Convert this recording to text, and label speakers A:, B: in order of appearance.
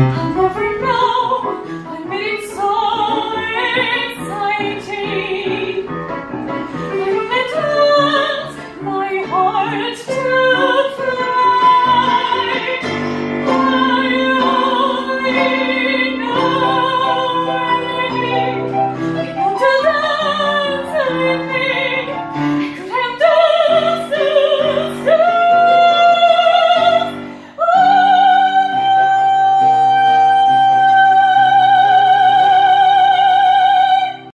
A: Oh.